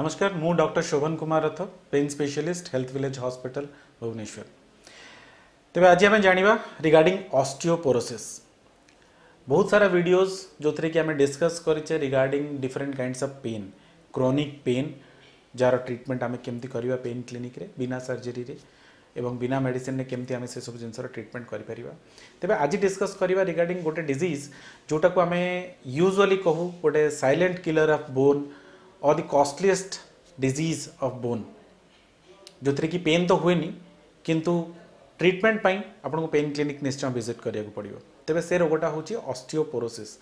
नमस्कार मु doctor Shobhan Kumar Rath pain specialist health village hospital Bhubaneswar तेज आज आम जाना रिगार्डिंग ऑस्टियोपोरोसिस बहुत सारा वीडियोस जो थे कि आम discuss करेचे regarding different kinds of pain chronic pain jar treatment आम कमी करवा पेन क्लिनिक रे बिना सर्जरी रे एवं बिना मेडिसिन केमती आम से सब जिन ट्रिटमेंट कर तेज आज डिस्कस करवा रिगार्डिंग गोटे डिजीज जोटा को आम यूजुआली कहू गोटे साइलेंट किलर ऑफ बोन और the costliest disease of bone ଯେଉଁଥିରେ କି ପେନ୍ ତ ହୁଏନି କିନ୍ତୁ ଟ୍ରିଟମେଣ୍ଟ ପାଇଁ ଆପଣଙ୍କୁ ପେନ୍ କ୍ଲିନିକ୍ ନିଶ୍ଚୟ ଭିଜିଟ୍ କରିବାକୁ ପଡ଼ିବ ତେବେ ସେ ରୋଗଟା ହେଉଛି ଅଷ୍ଟିଓପୋରୋସିସ୍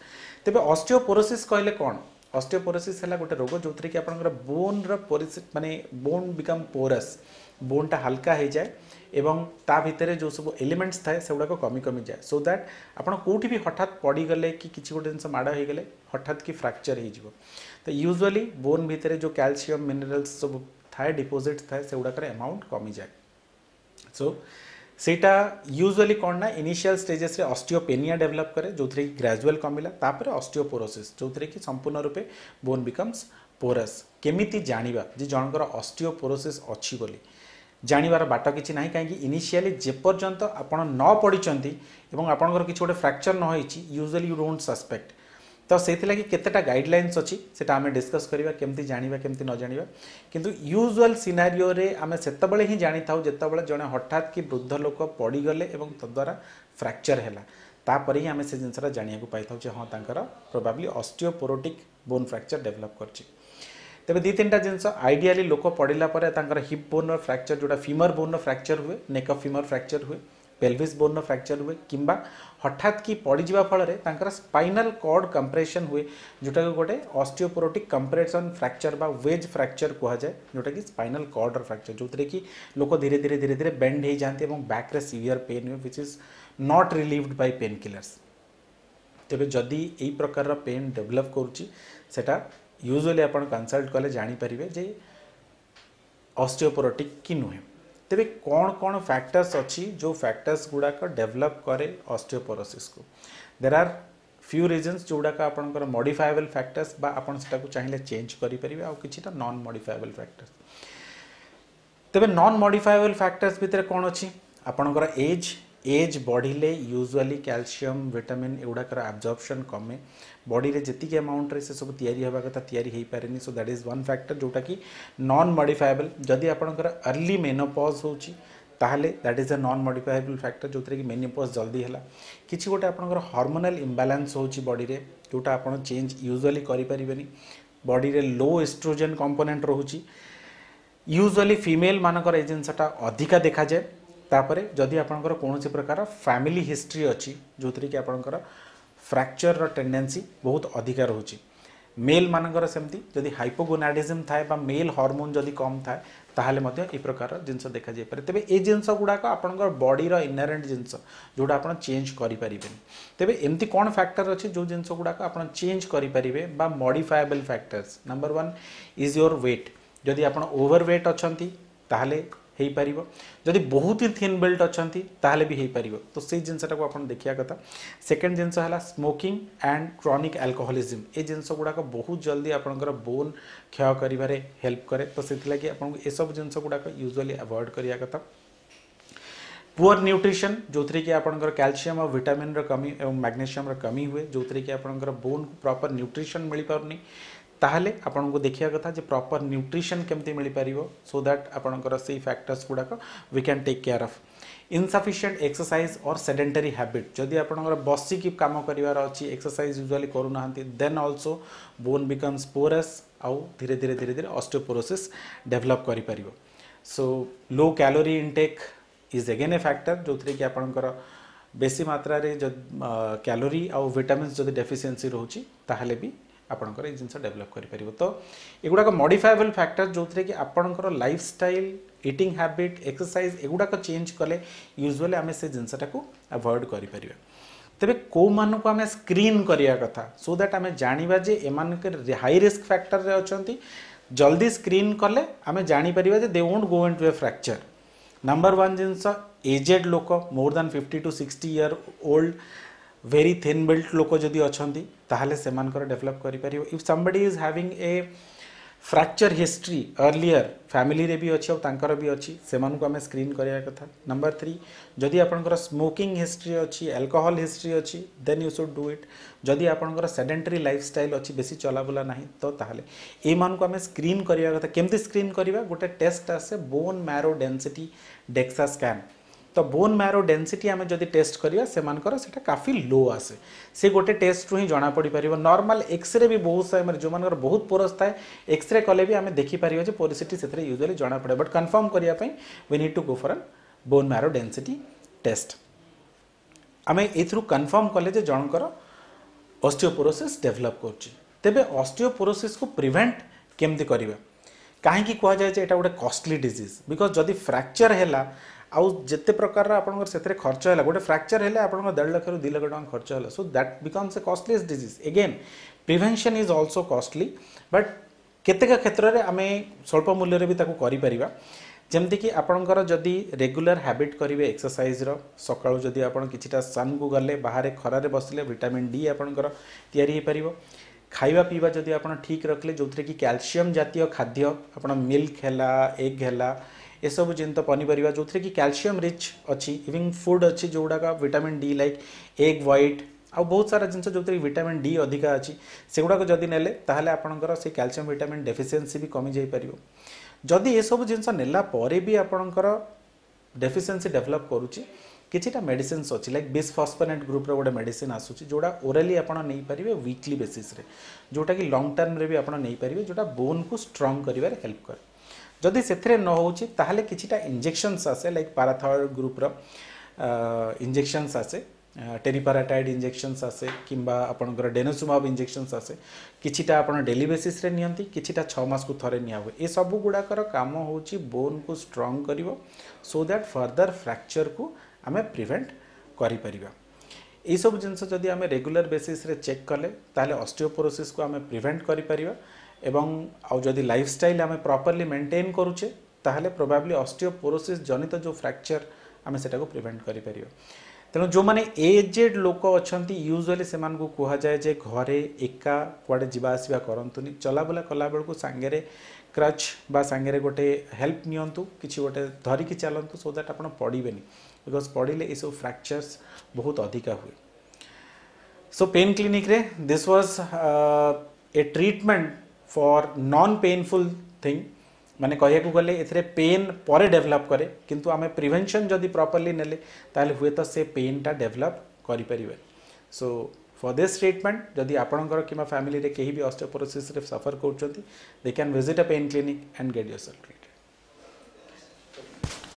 ତେବେ ଅଷ୍ଟିଓପୋରୋସିସ୍ କହିଲେ କ'ଣ ଅଷ୍ଟିଓପୋରୋସିସ୍ ହେଲା ଗୋଟେ ରୋଗ ଯେଉଁଥିରେ କି ଆପଣଙ୍କର ବୋନ୍ର ମାନେ ବୋନ୍ ବିକମ୍ ପୋରସ୍ ବୋନ୍ଟା ହାଲକା ହେଇଯାଏ ଏବଂ ତା ଭିତରେ ଯେଉଁ ସବୁ ଏଲିମେଣ୍ଟସ୍ ଥାଏ ସେଗୁଡ଼ାକ କମି କମିଯାଏ ସୋ ଦ୍ୟାଟ୍ ଆପଣ କେଉଁଠି ବି ହଠାତ୍ ପଡ଼ିଗଲେ କି କିଛି ଗୋଟେ ଜିନିଷ ମାଡ଼ ହେଇଗଲେ ହଠାତ୍ କି ଫ୍ରାକ୍ଚର୍ ହେଇଯିବ तो यूजुअली बोन भितर जो क्यालसीयम मिनेराल्स सब थाए डिपोजिट थाए से गुड़ाकर एमाउंट कमी जाए सो ସେଇଟା ୟୁଜୁଆଲି କ'ଣ ନା ଇନିସିଆଲ୍ ଷ୍ଟେଜେସ୍ରେ ଅଷ୍ଟିଓପେନିଆ ଡେଭଲପ୍ କରେ ଯେଉଁଥିରେ କି ଗ୍ରାଜୁଆଲ୍ କମିଲା ତାପରେ ଅଷ୍ଟିଓପୋରୋସିସ୍ ଯେଉଁଥିରେ କି ସମ୍ପୂର୍ଣ୍ଣ ରୂପେ ବୋନ୍ ବିକମ୍ସ ପୋରସ୍ କେମିତି ଜାଣିବା ଯେ ଜଣଙ୍କର ଅଷ୍ଟିଓପୋରୋସିସ୍ ଅଛି ବୋଲି ଜାଣିବାର ବାଟ କିଛି ନାହିଁ କାହିଁକି ଇନିସିଆଲି ଯେପର୍ଯ୍ୟନ୍ତ ଆପଣ ନ ପଡ଼ିଛନ୍ତି ଏବଂ ଆପଣଙ୍କର କିଛି ଗୋଟେ ଫ୍ରାକ୍ଚର୍ ନ ହେଇଛି ୟୁଜୁଆଲି ୟୁ ଡୋଣ୍ଟ ସସ୍ପେକ୍ଟ तो से के गाइडलैंस अच्छी से आम डिस्कस करवा केमती जाना केमती न जाना किंतु यूजुआल सिनारीओ आम से ही जानी था जितेबाला जड़े हठात कि वृद्ध लोक पड़गले और तद्वारा फ्राक्चर है ही आम से जिनसा जाना पाई था हाँ तर probably osteoporotic bone fracture develop कर तेज दी तीन जिन आईडियाली लोक पड़ा हिप बोन फ्राक्चर जो फिमर बोन फ्राक्चर हुए नेक फिमर फ्राक्चर हुए पेलविस बोन फ्रैक्चर हुए कि हठात कि पड़ जा फल स्पाइनल कॉर्ड कंप्रेशन हुए जोटा गोटे अस्टिओपोरोटिक कंप्रेसन फ्रैक्चर बा वेज फ्रैक्चर जाए जोटा कि स्पाइनल कॉर्डर फ्रैक्चर जो थे कि लोक धीरे धीरे धीरे धीरे बेंड हो जाते हैं बैक रे सीवियर पेन हुए which is not relieved by pain killers तेज जदि यही प्रकार पेन डेभलप करा यूजुअली आप कनसल्ट कले जापर जे अस्टिओपोरोटिक कि नुहे तेरे कौन कौन फैक्टर्स अच्छी जो फैक्टर्स गुड़ाक डेभलप कै अस्टिओपोरोसीस को देर आर फ्यू रिजन्स जोड़ाक आप मडिफाएबल फैक्टर्स आपटा चाहिए चेंज करेंगे आ नन मडिफाएबल फैक्टर्स तेज नन मडिफाएबल फैक्टर्स भितर कौन अच्छी आपणकर एज एज बढ़ले यूजुअली कैल्शियम विटामिन एगुड़ाकर आब्जर्बसन कमे बॉडी रे जी अमाउंट रे से सब या कथा या so that is one factor जोटा कि नन मडिफाएबल जदि आपंकर अर्ली मेनोपज हो ताहले that is a non modifiable factor जो थे कि जल्दी है किसी गोटे आपर हार्मोनल इम्बालांस हो बॉडी रे जोटा आप चेंज यूजुअली करें बॉडी रे लो एस्ट्रोजन कंपोनेंट रोच यूजुअली फीमेल मानक ये अधिका देखा जाए तापर जदि आपंकर कौन प्रकार फैमिली हिस्ट्री अच्छी जो थी कि आपंकर फ्राक्चर टेंडेन्सी बहुत अधिक रोचे मेल मानक सेमती जदि हाइपोगोनाडिजम थाए मेल हरमोन जदि कम थाए ताल प्रकार जिनस देखा जापे तेज ये जिनस गुड़ाक आपंकर बडीर इनरेन्ट जिनस जोटा आप चेज करें तेज एमती कौन फैक्टर अच्छे जो जिनस गुड़ाक आप चेज बा modifiable factors number one is your weight जदि आप ओवर व्वेट अच्छा हो पार जदि बहुत ही थीन बेल्ट अच्छा तेल भी हो पार तो से जिनटा को आप देखा कथा सेकेंड जिनस है स्मोकिंग एंड क्रॉनिक अल्कोहलिज्म ये जिनस गुड़ाक बहुत जल्दी आप बोन क्षय करें कै तो से लगे आप सब जिनस गुड़ाक यूजुआली अवॉइड करा कथा पुअर न्यूट्रिशन जो थी कि आपंकर कैल्सीयम और भिटामिन्र कमी और मैग्नेशियम कमी हुए जो थी कि आप बोन को प्रपर न्यूट्रिशन मिल पार नहीं ताल को देखा कथा जो प्रपर न्यूट्रिशन केमती मिल पार सो दैट आपंकर factors गुड़ाक we can take care of insufficient exercise और सेडेटरी हैबिट जदि आप बसिकी कम कर exercise usually करूना then also bone becomes porous आउ धीरे धीरे धीरे धीरे अस्टोपोरोसीस् डेभलप कर so low calorie intake is again a factor जो थी आपंकर बेसी मात्रा रे जो क्यालोरी आउ भिटामिन्स जो डेफिसीयसी रोचे भी ଆପଣଙ୍କର ଏଇ ଜିନିଷ ଡେଭଲପ୍ କରିପାରିବ ତ ଏଗୁଡ଼ାକ ମଡ଼ିଫାଏବଲ୍ ଫ୍ୟାକ୍ଟର ଯେଉଁଥିରେ କି ଆପଣଙ୍କର lifestyle eating habit exercise ଏଗୁଡ଼ାକ ଚେଞ୍ଜ କଲେ ୟୁଜୁଆଲି ଆମେ ସେ ଜିନିଷଟାକୁ ଆଭଏଡ଼୍ କରିପାରିବା ତେବେ କେଉଁମାନଙ୍କୁ ଆମେ ସ୍କ୍ରିନ୍ କରିବା କଥା ସୋ ଦ୍ୟାଟ୍ ଆମେ ଜାଣିବା ଯେ ଏମାନଙ୍କ ହାଇ ରିସ୍କ ଫ୍ୟାକ୍ଟରରେ ଅଛନ୍ତି ଜଲ୍ଦି ସ୍କ୍ରିନ୍ କଲେ ଆମେ ଜାଣିପାରିବା ଯେ they won't go into a fracture number one ଜିନିଷ ଏଜେଡ୍ ଲୋକ more than fifty to sixty year old very thin built लोक जदि अच्छा डेभलप कर if somebody is having a fracture history earlier family रे भी अच्छी और भी अच्छी से हमें स्क्रीन कराया कथा नंबर थ्री जदि आप स्मोकिंग हिस्ट्री अच्छी अल्कोहल हिस्ट्री अच्छी then you should do it जदि आप सेडेटरी लाइफ स्टाइल अच्छी बेसी चलाबुला ना तो ताहले हमें स्क्रीन कराया कथा केमती स्क्रीन करवा गोटे टेस्ट आसे bone marrow density DEXA scan तो बोन मैरो डेनसीटी आम जब टेस्ट करवाकर काफ़ी लो आसे से गोटे टेस्ट रू ही पार नर्माल एक्सरे भी बहुत समय जो मैं बहुत पोरस था एक्सरे कले भी आम देखिपर जो पोरीसीटी से यूजुअली जमापड़े बट कनफर्म करने we need to go for an bone marrow density test आम ए कनफर्म कले जनकर अस्टिओपोरोसीस डेभलप करे अस्टिओपोरोसीस को प्रिभेन्ट केमती करें कहीं कहुए कस्टली डिजीज बिकज जदि फ्राक्चर है ଆଉ ଯେତେ ପ୍ରକାରର ଆପଣଙ୍କର ସେଥିରେ ଖର୍ଚ୍ଚ ହେଲା ଗୋଟେ ଫ୍ରାକ୍ଚର୍ ହେଲେ ଆପଣଙ୍କର ଦେଢ଼ ଲକ୍ଷରୁ ଦୁଇ ଲକ୍ଷ ଟଙ୍କା ଖର୍ଚ୍ଚ ହେଲା so that becomes a costliest disease again prevention is also costly but କେତେକ କ୍ଷେତ୍ରରେ ଆମେ ସ୍ୱଳ୍ପ ମୂଲ୍ୟରେ ବି ତାକୁ କରିପାରିବା ଯେମିତିକି ଆପଣଙ୍କର ଯଦି ରେଗୁଲାର ହ୍ୟାବିଟ୍ କରିବେ ଏକ୍ସରସାଇଜ୍ର ସକାଳୁ ଯଦି ଆପଣ କିଛିଟା ସନ୍କୁ ଗଲେ ବାହାରେ ଖରାରେ ବସିଲେ ଭିଟାମିନ୍ ଡି ଆପଣଙ୍କର ତିଆରି ହୋଇପାରିବ ଖାଇବା ପିଇବା ଯଦି ଆପଣ ଠିକ୍ ରଖିଲେ ଯେଉଁଥିରେ କି କ୍ୟାଲସିୟମ୍ ଜାତୀୟ ଖାଦ୍ୟ ଆପଣ ମିଲ୍କ ହେଲା ଏଗ୍ ହେଲା एसबु जिन पनीपरिया जो थी कैलसीयम रिच अच्छी इविंग फुड अच्छी जोगुड़ा vitamin D like egg white आ बहुत सारा जिन जो विटामिन डी अधिका अच्छी से गुड़ाक जब ने आपंकर कैलसीयम भिटामिन डेफिसीयसी भी कमी जापर जदि यह सब जिन ना भी आपंकर डेफिसीयसी डेभलप कर किसीटा मेडिसीन अच्छी लाइक बिस् फसपेनेट ग्रुप्र गोटे मेडिसीन आसूँ जो ओराली आप पारे विकली बेसीस्रे जोटा कि लंग टर्म्रे भी आपड़ नहीं पारे जो बोन को स्ट्रंग करेंगे हेल्प करें ଯଦି ସେଥିରେ ନ ହେଉଛି ତାହେଲେ କିଛିଟା ଇଞ୍ଜେକ୍ସନ୍ସ ଆସେ ଲାଇକ୍ ପାରାଥାଏଡ଼ ଗ୍ରୁପ୍ର ଇଞ୍ଜେକ୍ସନ୍ସ ଆସେ ଟେରିପାରାଟାଇଡ଼ ଇଞ୍ଜେକ୍ସନ୍ସ ଆସେ କିମ୍ବା ଆପଣଙ୍କର ଡେନୋସୁମାବ ଇଞ୍ଜେକ୍ସନ୍ସ ଆସେ କିଛିଟା ଆପଣ ଡେଲି ବେସିସ୍ରେ ନିଅନ୍ତି କିଛିଟା ଛଅ ମାସକୁ ଥରେ ନିଆହୁଏ ଏସବୁ ଗୁଡ଼ାକର କାମ ହେଉଛି ବୋନ୍କୁ ଷ୍ଟ୍ରଙ୍ଗ କରିବ ସୋ ଦ୍ୟାଟ୍ ଫର୍ଦର ଫ୍ରାକ୍ଚର୍କୁ ଆମେ ପ୍ରିଭେଣ୍ଟ କରିପାରିବା ଏଇସବୁ ଜିନିଷ ଯଦି ଆମେ ରେଗୁଲାର ବେସିସ୍ରେ ଚେକ୍ କଲେ ତାହେଲେ ଅଷ୍ଟିଓପୋରୋସିସ୍କୁ ଆମେ ପ୍ରିଭେଣ୍ଟ କରିପାରିବା एवं आदि लाइफ स्टाइल आम प्रपर्ली मेन्टेन करुचे प्रोबेबली अस्टिओपोरोसिस जनित जो फ्राक्चर आम से प्रिभेन्ट कर तेणु जो मैंने एजेड लोक अच्छा यूजुअली से कहुए जे घरे एका कड़े जावास करूँ चलाबुला कला बेलू सांगे क्रच बागे गोटे हेल्प नियंतु गोटे धरिकी चलत सो दैट आप पड़े नहीं बिकज पड़े सब फ्राक्चर्स बहुत अधिका हुए so pain क्लीनिक्रे this was a treatment for non painful thing मैंने कह गले पेन पर डेभलप कै कि आम प्रिभेनसन जदि प्रपरली ने हे तो से पेनटा डेभलप करपर सो फर दिस ट्रिटमेंट जदि आपणकर कि फैमिली कहीं भी सफर कर they can visit a pain clinic and get yourself